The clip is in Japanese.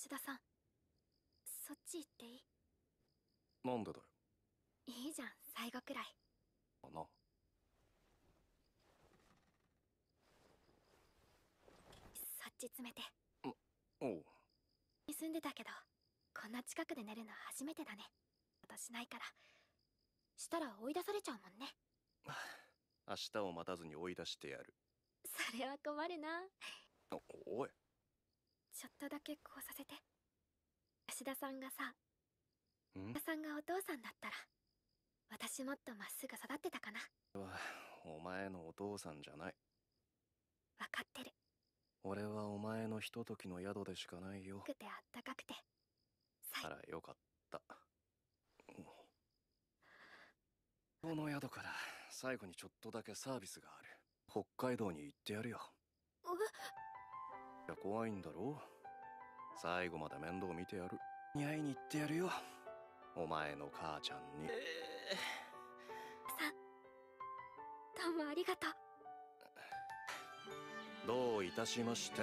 吉田さん。そっち行っていい？なんでだよ。いいじゃん最後くらい。かな。そっち詰めて。おう。に住んでたけどこんな近くで寝るの初めてだね。ことしないから。したら追い出されちゃうもんね。明日を待たずに追い出してやる。それは困るな。おおいとだけこうさせて。吉田さんがさん？吉田さんがお父さんだったら私もっとまっすぐ育ってたかな。お前のお父さんじゃない。分かってる。俺はお前のひとときの宿でしかないよ。くてあったかくて。最あらよかった。う。んこの宿から最後にちょっとだけサービスがある。北海道に行ってやるよ。いや怖いんだろ？最後まで面倒見てやる。に会いに行ってやるよ。お前の母ちゃんに。さんどうもありがとう。どういたしまして